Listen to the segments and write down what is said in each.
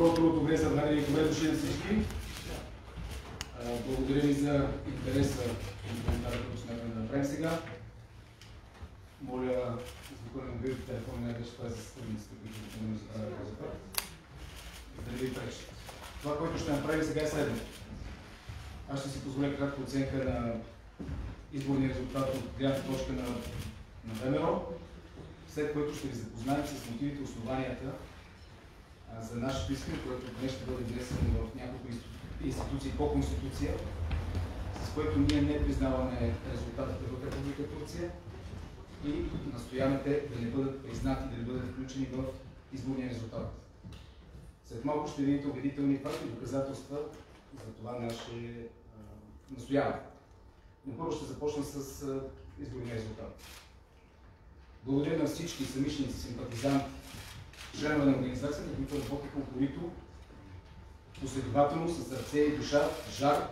Добро добре събрани и добре дошли всички. Благодаря ви за интереса и коментарите, които смятаме да направим сега. Моля, звука на мобилните телефони най-вече това е за сътрудниците, които не забравят този път. Да не ви пречи. Това, което ще направим сега е следното. Аз ще си позволя кратка оценка на изборния резултат от гледната точка на, на ВМРО, след което ще ви запознаем с мотивите основанията за нашето искане, което днес ще бъде внесено в няколко институции по Конституция, с което ние не признаваме резултатите в Република Турция и настояваме да не бъдат признати, да не бъдат включени в изборния резултат. След малко ще видите убедителни факти и доказателства за това наше настояване. Но първо ще започна с изборния резултат. Благодаря на всички самишници, симпатизанти, членове на организацията, които работиха упорито, последователно, с сърце и душа, жар,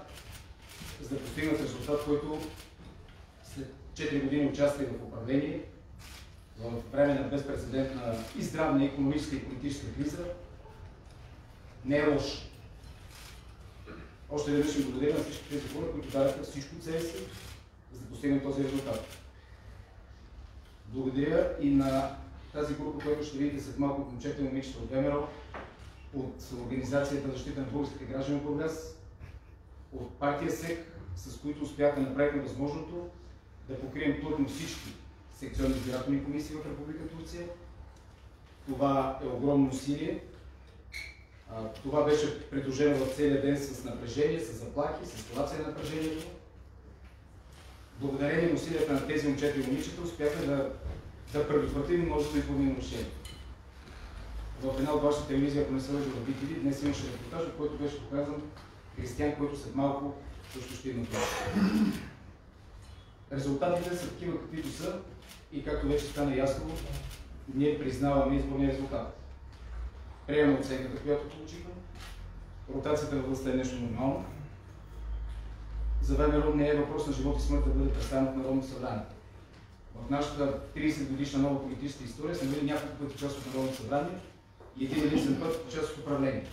за да постигнат резултат, който след 4 години участие в управление, в време на безпредседентна и здравна, економическа и политическа криза, не е лош. Още веднъж им благодаря на всички тези хора, които дадаха всичко от себе си, за да постигнем този резултат. Благодаря и на тази група, която ще видите след малко момчета и момичета от ВМРО, от Организацията за защита на българските граждани Бургас, от партия СЕК, с които успяха да направим възможното да покрием плътно всички секционни избирателни комисии в Република Турция. Това е огромно усилие. Това беше предложено в целия ден с напрежение, с заплахи, с ситуация на напрежението. Благодарение на усилията на тези момчета и момичета успяха да да предотвратим множество изборни нарушения. В една от вашите телевизии, ако не се лъжа в BTV, днес имаше репортаж, в който беше показан християн, който след малко също ще има това. Резултатите са такива каквито са и както вече стана ясно, ние признаваме изборния резултат. Приемаме оценката, която получихме. Ротацията на властта е нещо нормално. За ВМРО не е въпрос на живот и смърт да бъде представен в Народното събрание нашата 30 годишна нова политическа история сме били няколко пъти част от Народното събрание и един единствен път част от управление.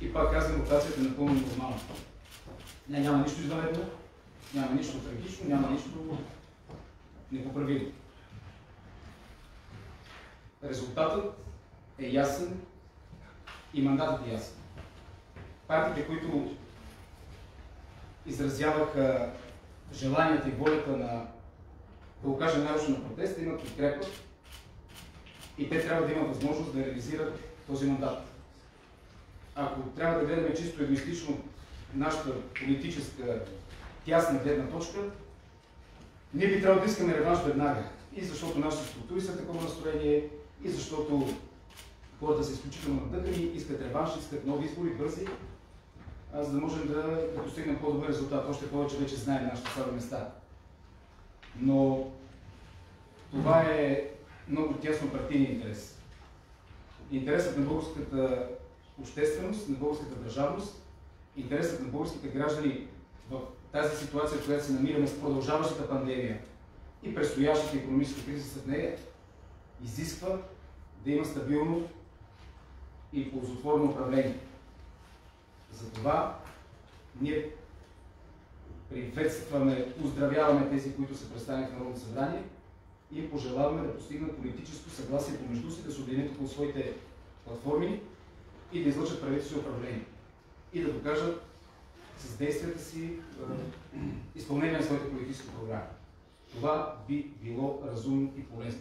И пак казвам, ротацията е напълно нормална. Не, няма нищо извънредно, няма нищо трагично, няма нищо непоправимо. Резултатът е ясен и мандатът е ясен. Партиите, които изразяваха желанията и волята на да окажем най на протеста, имат подкрепа и те трябва да имат възможност да реализират този мандат. Ако трябва да гледаме чисто егоистично нашата политическа тясна гледна точка, ние би трябвало да искаме реванш веднага. И защото нашите структури са такова настроение, и защото хората са изключително надъхани, искат реванш, искат нови избори, бързи, за да можем да, да постигнем по-добър резултат. Още повече вече знаем нашите слаби места. Но това е много тясно партийния интерес. Интересът на българската общественост, на българската държавност, интересът на българските граждани в тази ситуация, в която се намираме с продължаващата пандемия и предстоящата економическа криза след нея, изисква да има стабилно и ползотворно управление. Затова ние приветстваме, оздравяваме тези, които се представят в Народното събрание и пожелаваме да постигнат политическо съгласие помежду си, да се обединят около своите платформи и да излъчат правителство и управление. И да докажат с действията си изпълнение на своите политически програми. Това би било разумно и полезно.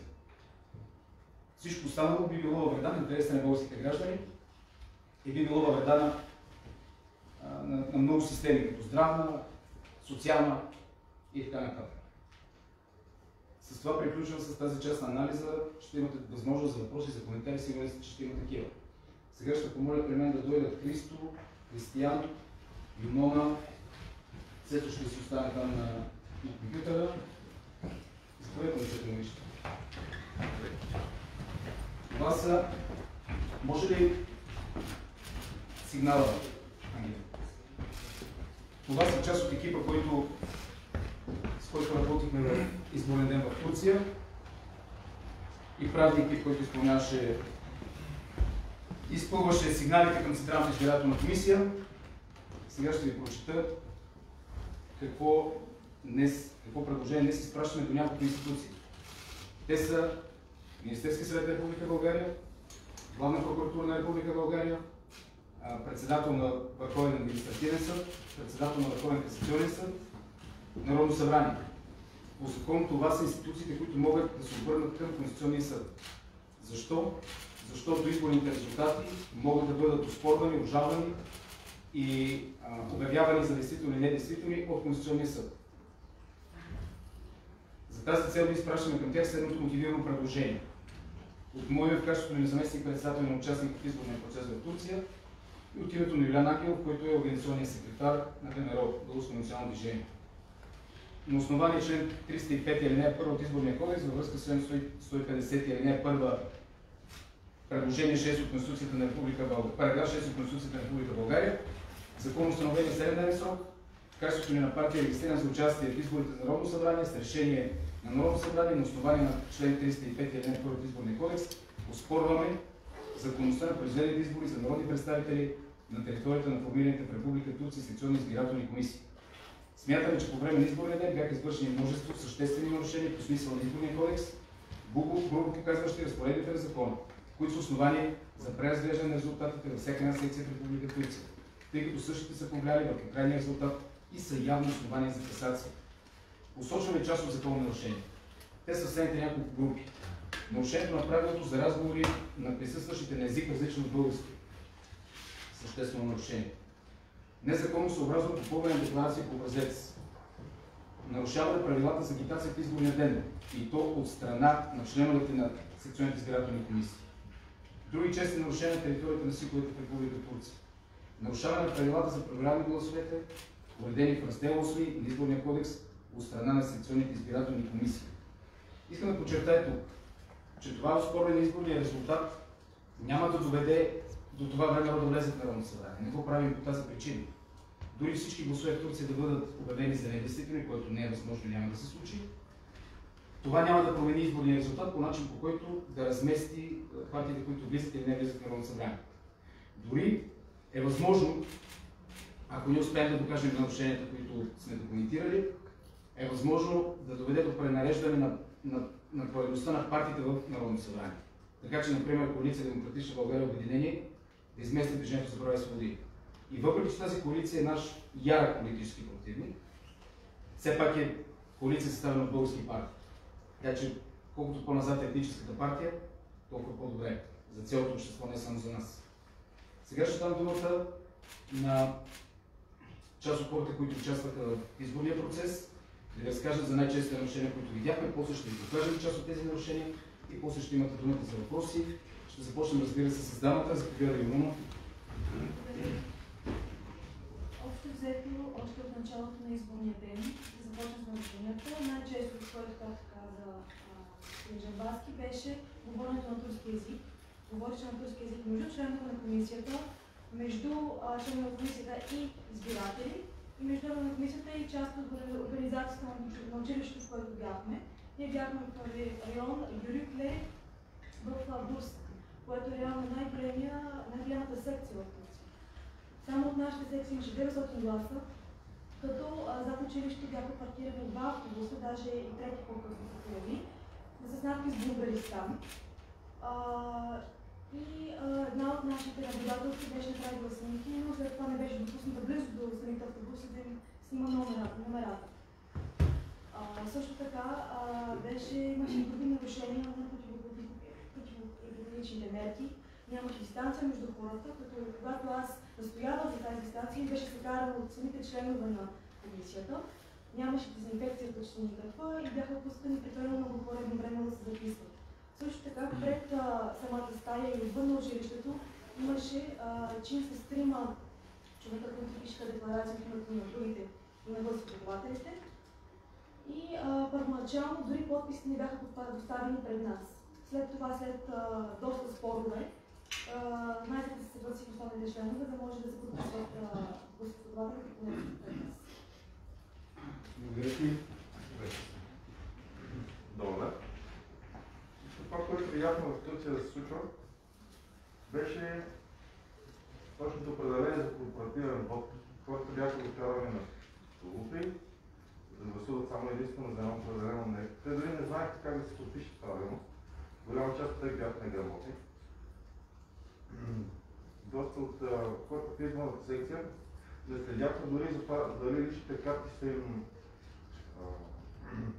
Всичко останало би било във вреда на интересите на българските граждани и би било във вреда на, на, на много системи, като здравна, социална и така нататък. С това приключвам с тази част на анализа. Ще имате възможност за въпроси, за коментари, сигурен сте, че ще има такива. Сега ще помоля при мен да дойдат Христо, Християн, Юнона, Сето ще си остане там на, на компютъра. Заповядайте да се вижте. Това са... Може ли сигнала? Това са част от екипа, който, с който работихме в изборен ден в Турция и правния екип, който изпълняваше изпълваше сигналите към Централната избирателна комисия. Сега ще ви прочета какво, днес, какво предложение днес изпращаме до няколко институции. Те са Министерски съвет на Република България, Главна прокуратура на Република България, председател на Върховен административен съд, председател на Върховен касационен съд, Народно събрание. По закон това са институциите, които могат да се обърнат към Конституционния съд. Защо? Защото изборните резултати могат да бъдат оспорвани, обжалвани и а, обявявани за действителни и недействителни от Конституционния съд. За тази цел ви изпращаме към тях следното мотивирано предложение. От мое в качеството на заместник председател на участник в изборния процес в Турция и от името на Юлян Ангелов, който е организационният секретар на ВМРО, Българско национално движение. На основание член 305 алинея 1 от изборния кодекс във връзка с член 150 алинея 1 предложение 6 от Конституцията на Република България, параграф 6 от Конституцията на Република България, закон установени 7 срок, качеството ни на партия е регистриран за участие в изборите за Народно събрание с решение на Народно събрание на основание на член 305 алинея 1 от изборния кодекс, оспорваме законността на произведените избори за народни представители на територията на формираните в Република Турция секционни избирателни комисии. Смятаме, че по време на изборния ден бяха извършени множество съществени нарушения по смисъл на изборния кодекс, грубо, показващи разпоредбите на закона, които са основания за преразглеждане на резултатите във всяка една секция в Република Турция, тъй като същите са повлияли върху крайния резултат и са явно основания за касация. Посочваме част от законни нарушения. Те са следните няколко групи. Нарушението на правилото за разговори на присъстващите на език различен от български. Съществено нарушение. Незаконно съобразно попълване на декларация по образец. Нарушаване правилата за агитация в изборния ден и то от страна на членовете на секционните избирателни комисии. Други чести нарушения на територията на СИКовете в Република Турция. Нарушаване на правилата за проверяване гласовете, уредени в раздел 8 на Изборния кодекс от страна на секционните избирателни комисии. Искам да подчертая тук, че това оспорване изборния резултат няма да доведе до това време да влезе в Народно събрание. Не го правим по тази причина. Дори всички гласове в Турция да бъдат обявени за недействителни, което не е възможно няма да се случи, това няма да промени изборния резултат по начин, по който да размести партиите, които влизат или не влизат в Народно събрание. Дори е възможно, ако ние успеем да докажем нарушенията, които сме документирали, е възможно да доведе до пренареждане на, на, на поредността на партиите в Народно събрание. Така че, например, коалиция Демократична България Обединение да измести Движението за права и свободи. И въпреки, че тази коалиция е наш ярък политически противник, все пак е коалиция съставена от български партии. Така че, колкото по-назад е етническата партия, толкова по-добре за цялото общество, не само за нас. Сега ще дам думата на част от хората, които участваха в изборния процес, да разкажат за най-честите нарушения, които видяхме, после ще ви покажем част от тези нарушения и после ще имате думата за въпроси. Ще започнем, разбира се, с дамата. Заповядай, Руна. Общо взето, още от началото на изборния ден, да започнем с нарушенията. Най-често, което, както каза Джамбаски, беше говоренето на турски язик. Говореше на турски язик между членове на комисията, между членове на комисията и избиратели, и между на комисията и част от организацията на училището, в което бяхме. Ние бяхме в район Юрикле в Бурса което е реално най-голямата секция в Турция. Само от нашите секции имаше 900 гласа, като зад училището бяха паркирани два автобуса, даже и трети по-късно се появи, с надпис Българистан. И а, една от нашите наблюдателки беше направила снимки, но след това не беше допусната близо до самите автобуси да им снима номерата. номерата. А, също така а, беше, имаше и нарушения на епидемичните мерки, нямаше дистанция между хората, като когато аз настоявах за тази дистанция, беше се от самите членове на комисията, нямаше дезинфекция почти никаква и бяха пускани прекалено много хора време да се записват. Също така, пред а, самата стая и отвън на училището имаше чин с трима човека, които пишеха декларация в името на другите и на възпредавателите. И а, първоначално дори подписите не бяха доставени пред нас. След това, след а, доста спорове, най-сетне се съгласих останалите членове, за да може да се подписват гласоподавателите по нещо пред нас. Благодаря ти. Добре. Това, което видяхме в Турция да се случва, беше точното определение за корпоративен вод, хората бяха докарани на столупи, да гласуват само единствено за едно определено нещо. Те дори не знаеха как да се подпише правилно. Голяма част от тях бяха неграмотни. Доста от хората в изборната секция не следяха дори за това дали личните карти са им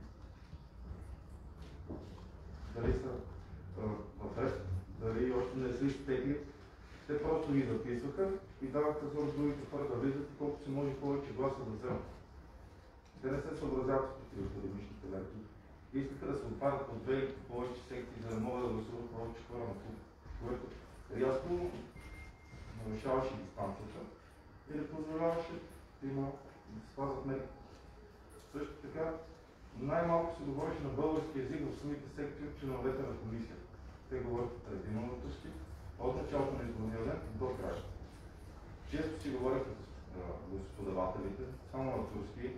дали са в дали още не са изтегли. Те просто ги записваха и даваха зор другите хора да влизат колкото се може повече гласа да вземат. Те не се съобразяват с противоепидемичните мерки. Искаха да се отпадат от две повече секции, за да могат да гласуват повече хора на клуб, което рязко нарушаваше дистанцията и не позволяваше да има да спазват мерки. Също така, най-малко се говореше на български язик в самите секции от членовете на комисията. Те говорят предимно на турски, от началото на изборния ден до края. Често си говорят с господавателите, само на турски,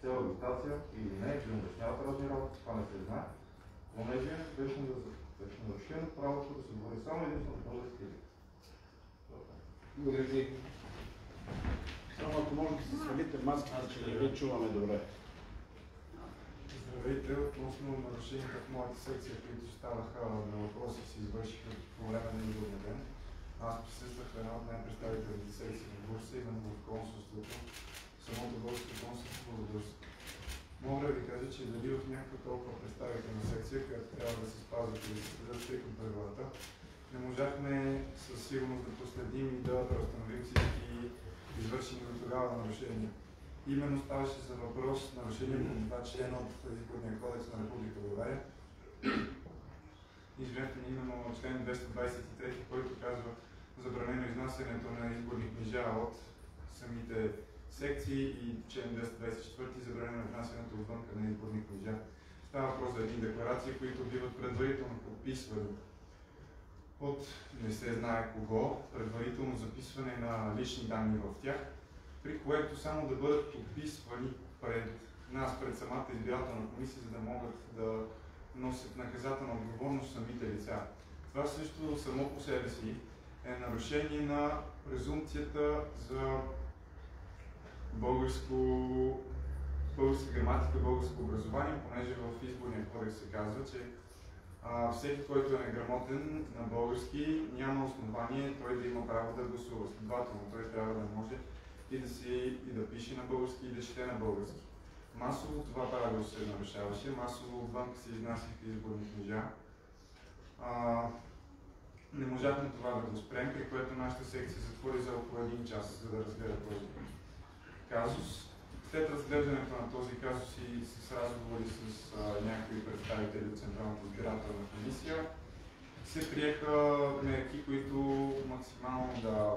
цел агитация или не, че не обясняват разни работи, това не се знае, понеже беше, беше нарушено правото да се говори само единствено на български язик. Благодаря ви. Само ако може да се свалите маската, че не ви чуваме добре. Здравейте, относно нарушенията в моята секция, които ставаха на въпроси, се извършиха по време на изборния ден. Аз присъствах в една от най-представителните секции в Бурса, именно в консулството, самото българско консулство в Бурса. Мога да ви кажа, че дали в някаква толкова представителна секция, която трябва да се спазват и да се следят стрикно правилата, не можахме със сигурност да последим и да установим всички извършени до тогава нарушения. Именно ставаше за въпрос нарушение на два члена от Изборния кодекс на Република България. Извинете именно член 223, който казва забранено изнасянето на изборни книжа от самите секции и член 224 забранено изнасянето отвън на изборни книжа. Става въпрос за едни декларации, които биват предварително подписвани от не се знае кого, предварително записване на лични данни в тях, при което само да бъдат подписвани пред нас, пред самата избирателна комисия, за да могат да носят наказателна отговорност самите лица. Това също само по себе си е нарушение на презумпцията за българско, българска граматика, българско образование, понеже в изборния кодекс се казва, че а, всеки, който е неграмотен на български, няма основание той да има право да гласува. Следователно, той трябва да може и да, си, и да пише на български, и да чете на български. Масово това правило се нарушаваше, масово отвън се изнасяха изборни книжа. А, не можахме това да го спрем, при което нашата секция затвори за около един час, за да разгледа този казус. След разглеждането на този казус и с разговори с а, някои представители от Централната избирателна комисия, се приеха мерки, които максимално да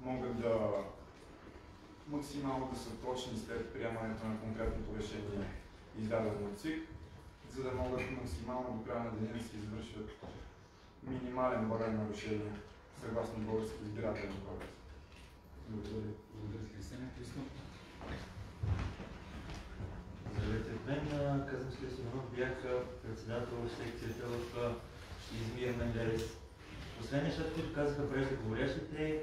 могат да максимално да са точни след приемането на конкретното решение, издадено от ЦИК, за да могат максимално до края на деня да се извършат минимален брой нарушения, съгласно български избирателен кодекс. Благодаря. Благодаря, Християне. Христо. Здравейте, мен казвам се Симонов, бях председател в секцията в Измир Менделес. Освен нещата, които казаха преждеговорящите,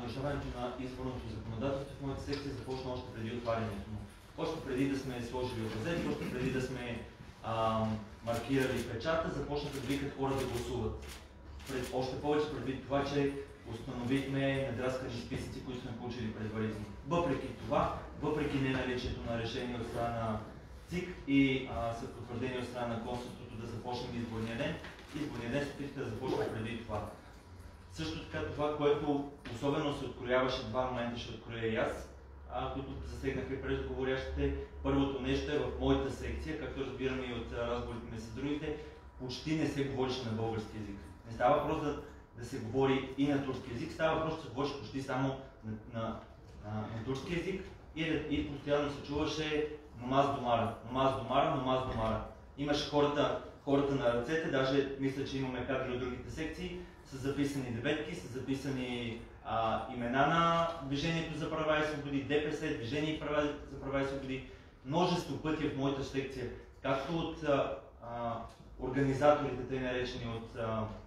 нарушаването на изборното законодателство в моята секция започна още преди отварянето му. Още преди да сме сложили образец, още преди да сме а, маркирали печата, започнаха да викат хора да гласуват. Пред, още повече предвид това, че установихме надраскани списъци, които сме получили предварително. Въпреки това, въпреки неналичието на решение от страна на ЦИК и а, потвърдени от страна на консулството да започнем изборния ден, изборния ден се да започне преди това. Също така това, което особено се открояваше, два момента ще откроя и аз, а, които засегнаха и преждоговорящите. Първото нещо е в моята секция, както разбираме и от разговорите ми с другите, почти не се говореше на български язик. Не става въпрос да, да се говори и на турски язик, става въпрос да се говореше почти само на, на, на, на турски язик и, и постоянно се чуваше номаз домара, номаз домара, номаз домара. Имаше хората, хората на ръцете, даже мисля, че имаме кадри от другите секции, са записани деветки, са записани а, имена на Движението за права и свободи, ДПС, Движение за права и свободи. Множество пъти в моята секция, както от а, организаторите, тъй наречени от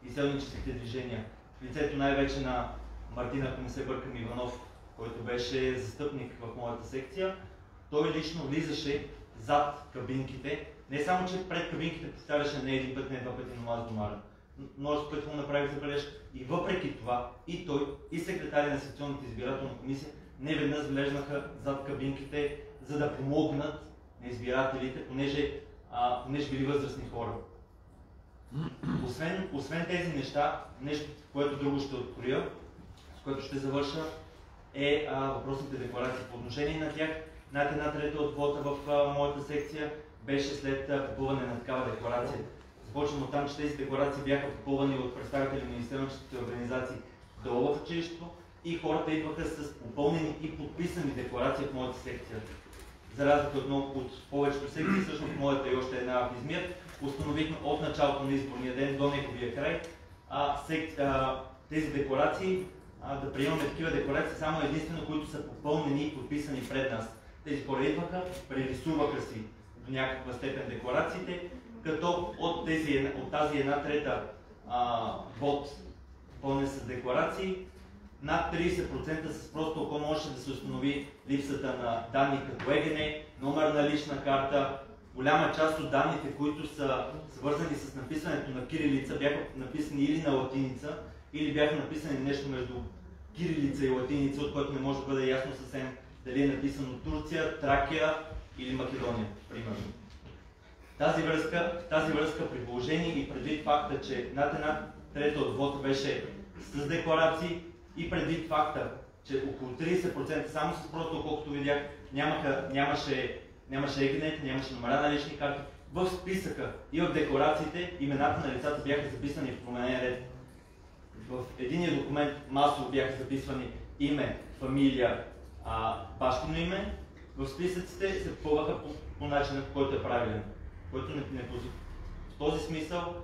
изселническите движения, лицето най-вече на Мартина, ако не се бъркам Иванов, който беше застъпник в моята секция, той лично влизаше зад кабинките. Не само, че пред кабинките поставяше не един път, не два пъти, но аз домара. Множество пъти му направих забележка. И въпреки това, и той, и секретари на секционната избирателна комисия не веднъж влезнаха зад кабинките, за да помогнат на избирателите, понеже, а, понеже били възрастни хора. Освен, освен тези неща, нещо, което друго ще откроя, с което ще завърша, е а, въпросните декларации. По отношение на тях, над една трета от вота в а, моята секция беше след а, попълване на такава декларация. Започвам от там, че тези декларации бяха попълвани от представители на институционалните организации долу в училището и хората идваха с попълнени и подписани декларации в моята секция. За разлика от, много, от повечето секции, всъщност моята и още една в Измир, установихме от началото на изборния ден до неговия край а, сек, а, тези декларации, а, да приемаме такива декларации само единствено, които са попълнени и подписани пред нас. Тези хора идваха, прерисуваха си до някаква степен декларациите, като от, тези, от тази една трета а, вод пълне с декларации, над 30% с просто око може да се установи липсата на данни като ЕГН, номер на лична карта. Голяма част от данните, които са свързани с написането на кирилица, бяха написани или на латиница, или бяха написани нещо между кирилица и латиница, от което не може да бъде ясно съвсем дали е написано Турция, Тракия или Македония, примерно. Тази връзка, тази връзка при положение и предвид факта, че над една трета от вода беше с декларации и предвид факта, че около 30% само с просто, колкото видях, нямаха, нямаше, нямаше егнет, нямаше номера на лични карти. В списъка и в декларациите имената на лицата бяха записани в променен ред. В единия документ масово бяха записвани име, фамилия, а, бащино име. В списъците се попълваха по, по начина, по който е правилен, който не, не. В този смисъл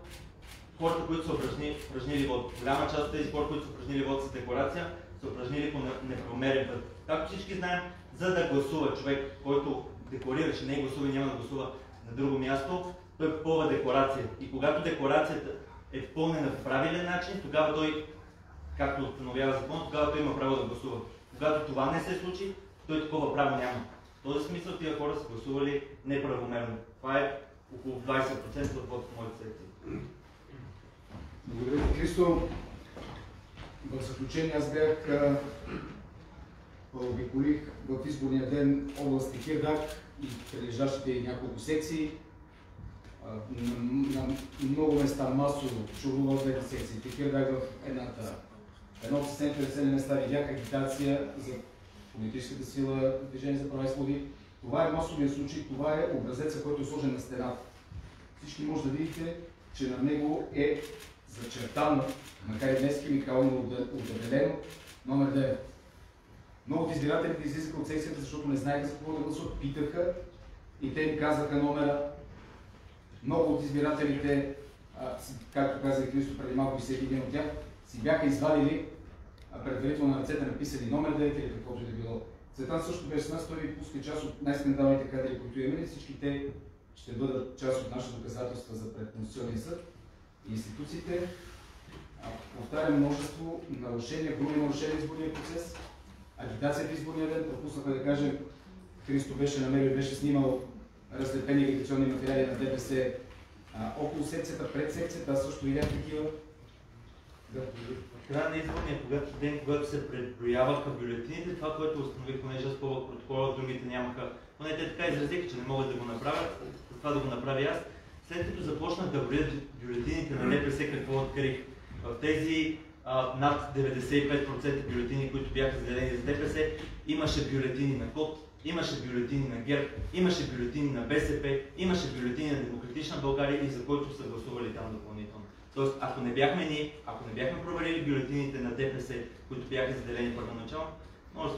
хората, които са упражнили, упражнили вод. Голяма част от тези хора, които са упражнили вод с декларация, са упражнили по неправомерен път. Както всички знаем, за да гласува човек, който декларира, че не гласува и няма да гласува на друго място, той попълва декларация. И когато декларацията е попълнена в правилен начин, тогава той, както установява закон, тогава той има право да гласува. Когато това не се случи, той такова право няма. В този смисъл тия хора са гласували неправомерно. Това е около 20% от вод в моята секция. Благодаря Христо. В заключение аз бях обиколих в изборния ден област Тихирдак и прилежащите няколко секции. На, много места масово чувала в двете секции. Тихирдак в едната. Едно от 750 места видях агитация за политическата сила Движение за права и свободи. Това е масовия случай, това е образеца, който е сложен на стената. Всички може да видите, че на него е зачертано, макар и днес химикално определено, номер 9. Много от избирателите излизаха от секцията, защото не знаеха за какво да гласуват. Питаха и те им казаха номера. Много от избирателите, както каза и Христо преди малко и всеки един от тях, си бяха извадили предварително на ръцете написали номер 9 или каквото и да било. Цветан също беше с нас, той ви пуска част от най-скандалните кадри, които имаме. Всички те ще бъдат част от нашите доказателства за пред съд институциите. Повтарям множество нарушения, груби нарушения в изборния процес. Агитация в изборния ден, пропуснахме да кажем, Христо беше намерил, беше снимал разлепени агитационни материали на ДПС а, около секцията, пред секцията, аз също видях такива. Да. Края на изборния когато, ден, когато се преброяваха бюлетините, това, което установих, понеже аз по протокола, другите нямаха, поне те така изразиха, че не могат да го направят, това да го направя аз. След като започнах да броя бюлетините на ДПС, какво открих? В тези над 95% бюлетини, които бяха заделени за ДПС, имаше бюлетини на КОТ, имаше бюлетини на ГЕРБ, имаше бюлетини на БСП, имаше бюлетини на Демократична България и за който са гласували там допълнително. Тоест, ако не бяхме ние, ако не бяхме проверили бюлетините на ДПС, които бяха заделени първоначално, може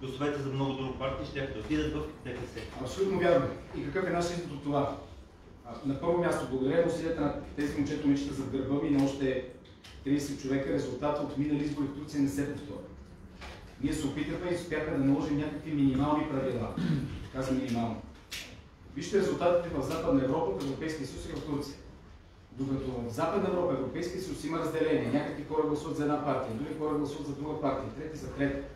гласовете за много други партии ще да отидат в ДПС. Абсолютно вярно. И какъв е нашия извод от това? На първо място, благодаря на усилията на тези момчета момичета за гърба ми и на още 30 човека, резултата от минали избори в Турция не се повтори. Ние се опитахме и успяхме да наложим някакви минимални правила. Казвам минимално. Вижте резултатите в Западна Европа, в Европейския съюз и в Турция. Докато в Западна Европа, Европейския съюз има разделение. Някакви хора гласуват за една партия, други хора гласуват за друга партия, трети за трета.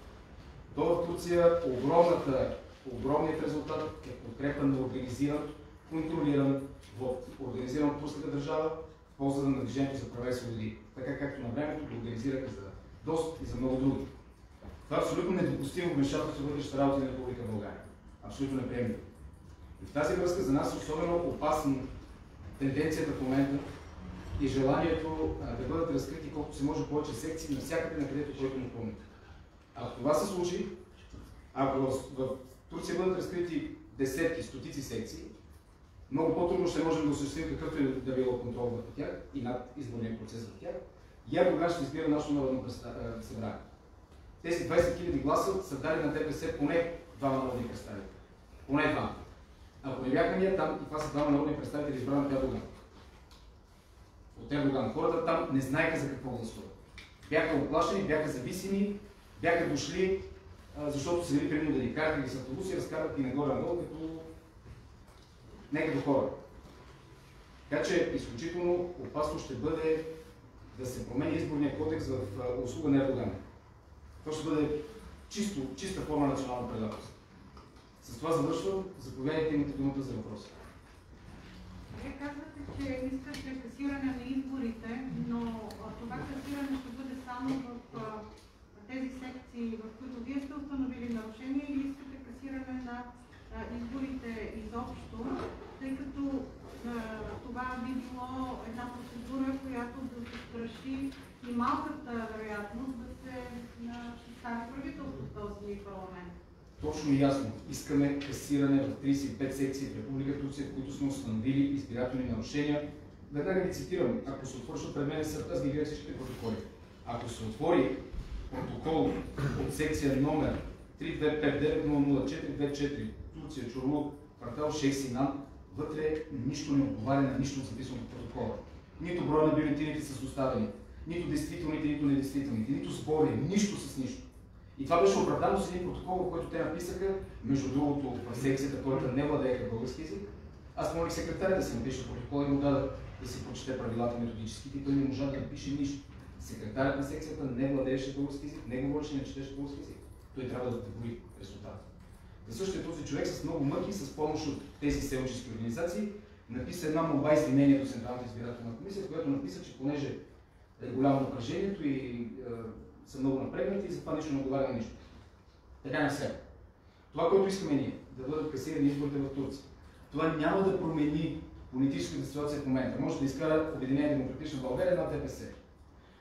То в Турция огромната, огромният резултат е подкрепа на организиран, контролиран, в организиран турската държава в полза на движението за права и свободи. Така както на времето го организираха за ДОСТ и за много други. Това е абсолютно недопустимо вмешателство в вътрешната работа на Република България. Абсолютно неприемливо. И в тази връзка за нас е особено опасно тенденцията в момента и желанието да бъдат разкрити колкото се може повече секции навсякъде, на където който му помни. Ако това се случи, ако в Турция бъдат разкрити десетки, стотици секции, много по-трудно ще можем да осъществим какъвто и да било контрол върху тях и над изборния процес в тях. И Ердоган ще избира нашето народно събрание. Тези 20 000 гласа са дали на ДПС поне двама народни представители. Поне двама. Ако не бяха ние там, и това са двама народни представители, избрани от Ердоган. От Ердоган. Хората там не знаеха за какво гласуват. Бяха оплашени, бяха зависими, бяха дошли, защото са били принудени. Караха ги с автобуси и разкарват ги нагоре-надолу, като не като хора. Така че изключително опасно ще бъде да се промени изборния кодекс в услуга на Ердоган. Това ще бъде чисто, чиста форма на национално предателство. С това завършвам. Заповядайте, имате думата за въпроси. Вие казвате, че искате касиране на изборите, но това касиране ще бъде само в тези секции, в които вие сте установили нарушения или искате касиране на изборите изобщо, тъй като това би било една процедура, която да се страши и малката вероятност да се стане правителство в този парламент. Точно и ясно. Искаме касиране в 35 секции в Република Турция, в които сме установили избирателни нарушения. Веднага ви цитирам, ако се отвори, пред мен са, аз ги гледам всичките протоколи. Ако се отвори протокол от секция номер 3259-00424 Турция, Чорлук, квартал Шейх Синан, вътре нищо не отговаря на нищо от записаното в протокола. Нито броя на бюлетините са оставени, нито действителните, нито недействителните, нито сбори, нищо с нищо. И това беше оправдано с един протокол, който те написаха, между другото, в секцията, който не владееха български език. Аз молих секретаря да си напише протокол и му даде да си прочете правилата методическите и той не можа да напише нищо. Секретарят на секцията не владееше български език, не говореше, не четеше български език. Той трябва да добри резултат. За същия този човек с много мъки, с помощ от тези селчески организации, написа една молба извинение до Централната избирателна комисия, която написа, че понеже е голямо напрежението и е, са много напрегнати и затова нищо не отговаря на нищо. Така не се. Това, което искаме ние, да бъдат касирани изборите в Турция, това няма да промени политическата ситуация в момента. Може да изкара Обединение демократична България една ДПС.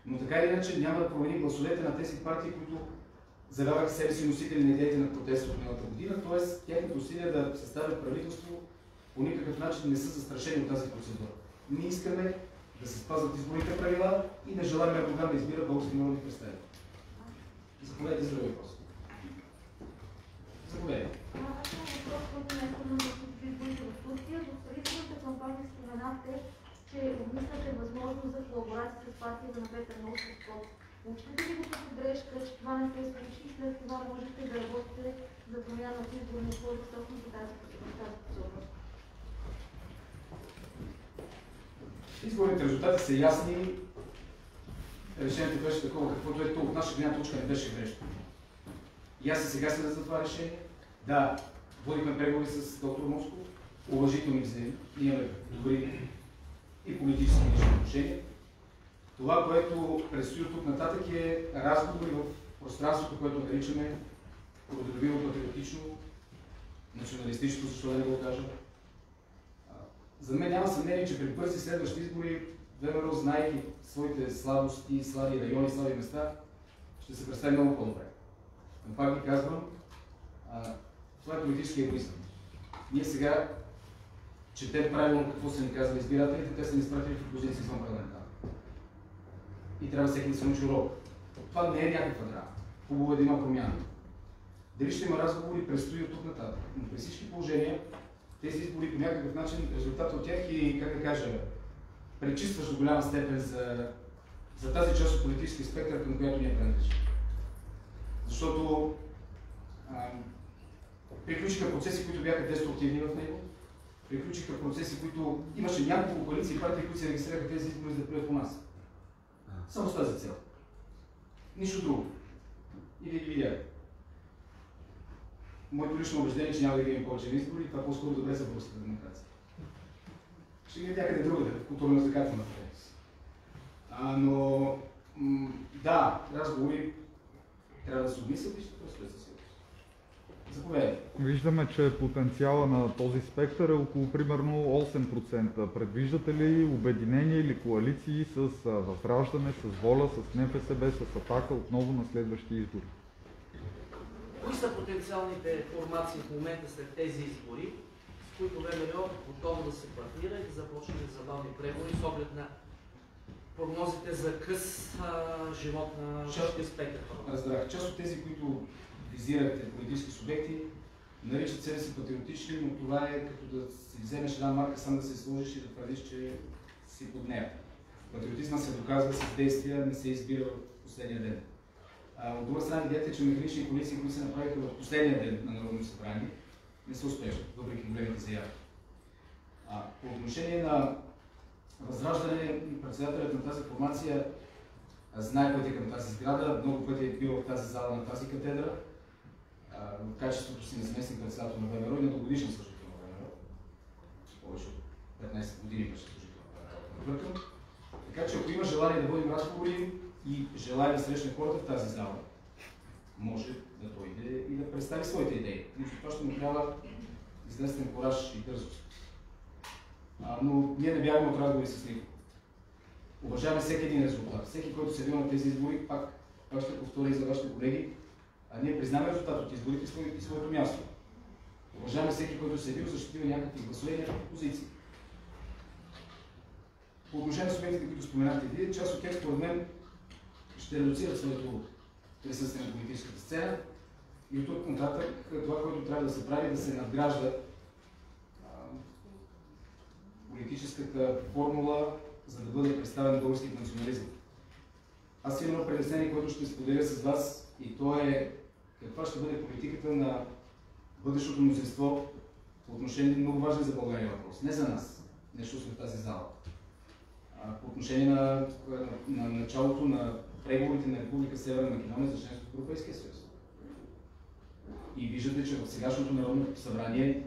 Но така или иначе няма да промени гласовете на тези партии, които заявяваха себе си носители на идеите на протест от миналата година, т.е. тяхното усилие да съставят правителство по никакъв начин не са застрашени от тази процедура. Ние искаме да се спазват изборните правила и не желаем Ердоган да избира български народни представители. Заповядайте за други въпрос. Заповядайте. Споменахте, че обмисляте възможност за колаборация с партията на Петър Носов Общите ли го като грешка, че това не се случи и след това можете да работите за промяна в изборния кодекс точно по тази посока? Изборните резултати са ясни. Решението беше такова, каквото е тук. От наша гледна точка не беше грешно. И аз и сега се за това решение. Да, водихме преговори с доктор Москов, уважителни взаимни, имаме добри и политически отношения. Това, което предстои от тук нататък е разговори в пространството, което наричаме родолюбиво патриотично, националистично, защо да не го кажа. За мен няма съмнение, че при бързи следващи избори ВМРО, знаейки своите слабости, слаби райони, слаби места, ще се представи много по-добре. Но пак ви казвам, това е политически егоизъм. Ние сега четем правилно какво са ни казали избирателите, те са ни изпратили в опозиция извън парламентарна. И трябва всеки да се научи урок. Това не е някаква драма. Хубаво е да има промяна. Дали ще има разговори, предстои от тук нататък. Но при всички положения, тези избори по някакъв начин, резултат от тях и, как да кажа, пречистваш до голяма степен за, за тази част от политически спектър, към която ние принадлежим. Защото а, приключиха процеси, които бяха деструктивни в него. приключиха процеси, които имаше няколко коалиции и партии, които се регистрираха тези избори за прият по нас. Само с тази цел. Нищо друго. И ви ги видях. Моето лично убеждение е, че няма да ги има повече на избори, това по-скоро добре за българската демокрация. Ще ги някъде другаде, в културно-развлекателната дейност. Но, да, разговори трябва да се обмислят и ще със сигурност. Заповядайте. Виждаме, че потенциала на този спектър е около примерно 8%. Предвиждате ли обединение или коалиции с Възраждане, с Воля, с НФСБ, с Атака отново на следващи избори? Кои са потенциалните формации в момента след тези избори, с които ВМРО готово да се партнира и да започне забавни преговори с оглед на прогнозите за къс а, живот на широкия спектър? Разбрах. Част от тези, които визирате политически субекти, наричат себе си патриотични, но това е като да си вземеш една марка, сам да се сложиш и да твърдиш, че си под нея. Патриотизма се доказва с действия, не се избира в последния ден. А, от друга страна, видяхте, че механични коалиции, които се направиха в последния ден на Народното събрание, не са успешни, въпреки големите заяви. А, по отношение на Възраждане, председателят на тази формация знае пътя към тази сграда, много пъти е бил в тази зала, на тази катедра, в качеството си на заместник председател на ВМРО и на догодишен служител на ВМРО. Повече от 15 години беше служител на ВМРО. Така че ако има желание да водим разговори и желая да срещне хората в тази зала, може да дойде и да представи своите идеи. Но това ще му трябва известен кораж и дързост. Но ние не бягаме от разговори с никого. Уважаваме всеки един резултат. Всеки, който се бил на тези избори, пак, пак ще повторя и за вашите колеги, а ние признаваме резултат от изборите и свое- и своето място. Уважаваме всеки, който се е бил, защитил някакви гласове и някакви позиции. По отношение на субектите, които споменахте вие, част от тях, според мен, ще редуцират своето присъствие на политическата сцена и от тук нататък това, което трябва да се прави, е да се надгражда политическата формула, за да бъде представен българският национализъм. Аз имам едно което ще споделя с вас и то е каква ще бъде политиката на бъдещото мнозинство по отношение на много важен за България въпрос. Не за нас, нещо сме тази зала. А, по отношение на, на, на началото на преговорите на Република Северна Македония за членство в Европейския съюз. И виждате, че в сегашното Народно събрание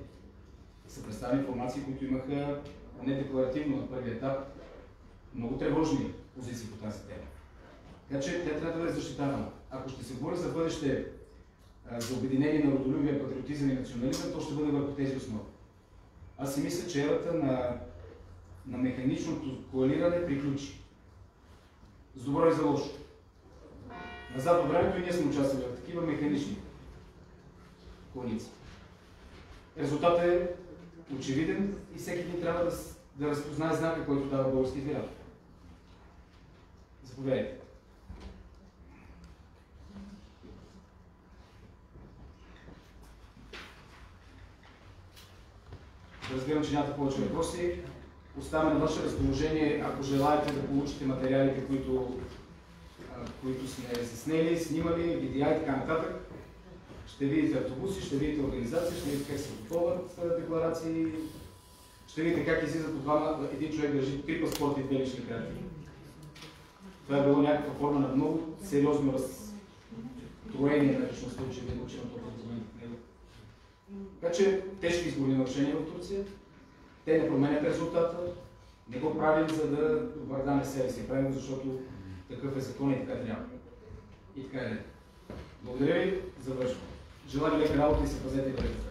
са представени информации, които имаха поне декларативно на първи етап много тревожни позиции по тази тема. Така че тя трябва да бъде защитавана. Ако ще се говори за бъдеще за обединение на родолюбие, патриотизъм и национализъм, то ще бъде върху тези основи. Аз си мисля, че ерата на, на механичното коалиране приключи. С добро и за лошо. Назад във времето и ние сме участвали в такива механични коалиции. Резултатът е очевиден и всеки един трябва да, да разпознае знака, който дава български избирател. Заповядайте. Разбирам, че нямате повече въпроси. Оставаме на ваше разположение, ако желаете да получите материалите, които, които сме заснели, снимали, видеа и така нататък. Ще видите автобуси, ще видите организации, ще видите как се а, декларации, ще видите как излизат от двама, един човек държи три паспорта и две лични карти. Това е било някаква форма на много сериозно разстроение на личността, очевидно, че документи в него. Така че тежки изборни нарушения в Турция, те не променят резултата, не го правим за да оправдаме себе си, правим защото такъв е закон и така трябва. И така е. Благодаря ви, завършвам. Желая ви лека работа и се пазете и.